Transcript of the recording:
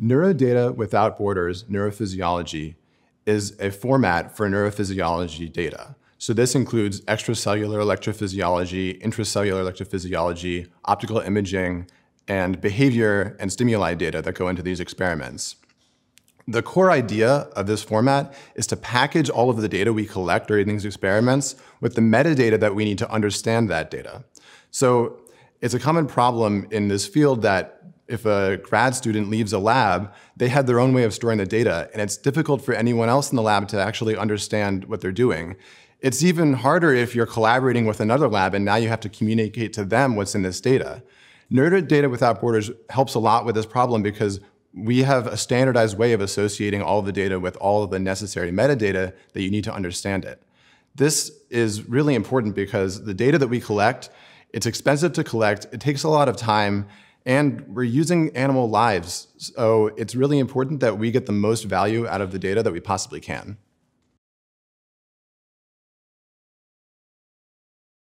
Neurodata Without Borders Neurophysiology is a format for neurophysiology data. So this includes extracellular electrophysiology, intracellular electrophysiology, optical imaging, and behavior and stimuli data that go into these experiments. The core idea of this format is to package all of the data we collect during these experiments with the metadata that we need to understand that data. So it's a common problem in this field that if a grad student leaves a lab, they have their own way of storing the data, and it's difficult for anyone else in the lab to actually understand what they're doing. It's even harder if you're collaborating with another lab and now you have to communicate to them what's in this data. Neurodata Without Borders helps a lot with this problem because we have a standardized way of associating all the data with all of the necessary metadata that you need to understand it. This is really important because the data that we collect, it's expensive to collect, it takes a lot of time, and we're using animal lives. So it's really important that we get the most value out of the data that we possibly can.